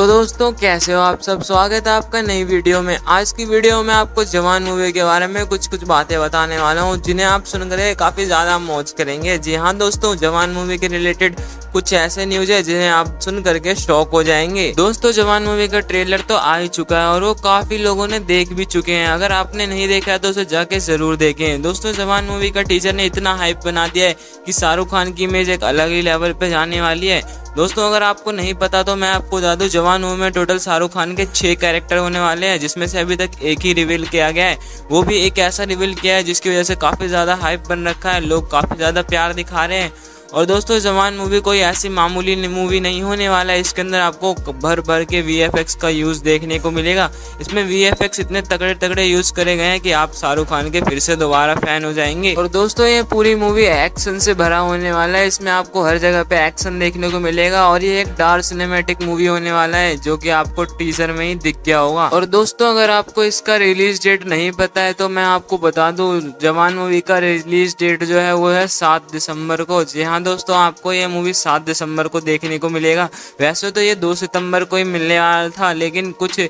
तो दोस्तों, कैसे हो आप सब? स्वागत है आपका नई वीडियो में। आज की वीडियो में आपको जवान मूवी के बारे में कुछ कुछ बातें बताने वाला हूँ, जिन्हें आप सुनकर काफ़ी ज़्यादा मौज करेंगे। जी हाँ दोस्तों, जवान मूवी के रिलेटेड कुछ ऐसे न्यूज़ है, जिन्हें आप सुन करके शौक हो जाएँगे। दोस्तों, जवान मूवी का ट्रेलर तो आ ही चुका है और वो काफ़ी लोगों ने देख भी चुके हैं। अगर आपने नहीं देखा है तो उसे जाके ज़रूर देखें। दोस्तों, जवान मूवी का टीचर ने इतना हाइप बना दिया है कि शाहरुख खान की इमेज एक अलग ही लेवल पे जाने वाली है। दोस्तों, अगर आपको नहीं पता तो मैं आपको बता दूँ जवान हूँ। में टोटल शाहरुख खान के छह कैरेक्टर होने वाले हैं, जिसमें से अभी तक एक ही रिवील किया गया है। वो भी एक ऐसा रिवील किया है जिसकी वजह से काफ़ी ज़्यादा हाइप बन रखा है, लोग काफ़ी ज़्यादा प्यार दिखा रहे हैं। और दोस्तों, जवान मूवी कोई ऐसी मामूली मूवी नहीं होने वाला है। इसके अंदर आपको भर भर के वीएफएक्स का यूज़ देखने को मिलेगा। इसमें वीएफएक्स इतने तगड़े तगड़े यूज़ करे गए हैं कि आप शाहरुख खान के फिर से दोबारा फ़ैन हो जाएँगे। और दोस्तों, ये पूरी मूवी एक्शन से भरा होने वाला है। इसमें आपको हर जगह पे एक्शन देखने को मिलेगा और ये एक डार्क सिनेमेटिक मूवी होने वाला है, जो कि आपको टीजर में ही दिख गया होगा। और दोस्तों, अगर आपको इसका रिलीज़ डेट नहीं पता है तो मैं आपको बता दूँ, जवान मूवी का रिलीज़ डेट जो है, वो है सात दिसंबर को। जी हाँ हाँ दोस्तों, आपको ये मूवी सात दिसंबर को देखने को मिलेगा। वैसे तो ये दो सितंबर को ही मिलने वाला था, लेकिन कुछ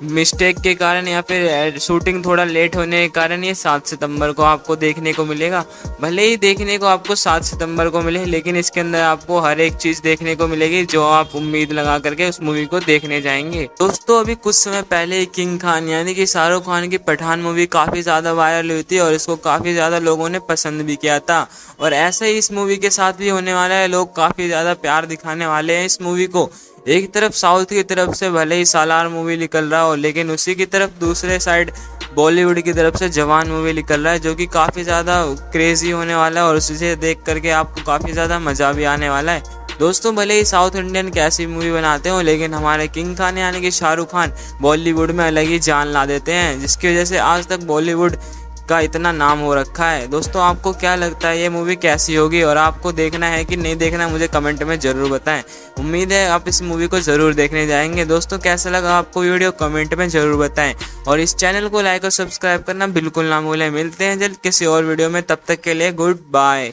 मिस्टेक के कारण या फिर शूटिंग थोड़ा लेट होने के कारण ये सात सितंबर को आपको देखने को मिलेगा। भले ही देखने को आपको सात सितंबर को मिले, लेकिन इसके अंदर आपको हर एक चीज़ देखने को मिलेगी, जो आप उम्मीद लगा करके उस मूवी को देखने जाएँगे। दोस्तों, अभी कुछ समय पहले किंग खान यानी कि शाहरुख खान की पठान मूवी काफ़ी ज़्यादा वायरल हुई थी और इसको काफ़ी ज़्यादा लोगों ने पसंद भी किया था। और ऐसे ही इस मूवी के साथ भी होने वाला है। लोग काफ़ी ज़्यादा प्यार दिखाने वाले हैं इस मूवी को। एक तरफ़ साउथ की तरफ़ से भले ही सालार मूवी निकल रहा हो, लेकिन उसी की तरफ़ दूसरे साइड बॉलीवुड की तरफ़ से जवान मूवी निकल रहा है, जो कि काफ़ी ज़्यादा क्रेजी होने वाला है और उसे देख करके आपको काफ़ी ज़्यादा मज़ा भी आने वाला है। दोस्तों, भले ही साउथ इंडियन कैसी मूवी बनाते हो, लेकिन हमारे किंग खान यानी कि शाहरुख खान बॉलीवुड में अलग ही जान ला देते हैं, जिसकी वजह से आज तक बॉलीवुड का इतना नाम हो रखा है। दोस्तों, आपको क्या लगता है, ये मूवी कैसी होगी? और आपको देखना है कि नहीं देखना है मुझे कमेंट में ज़रूर बताएँ। उम्मीद है आप इस मूवी को ज़रूर देखने जाएँगे। दोस्तों, कैसा लगा आपको वीडियो कमेंट में ज़रूर बताएँ। और इस चैनल को लाइक और सब्सक्राइब करना बिल्कुल ना भूलें। मिलते हैं जल्द किसी और वीडियो में। तब तक के लिए गुड बाय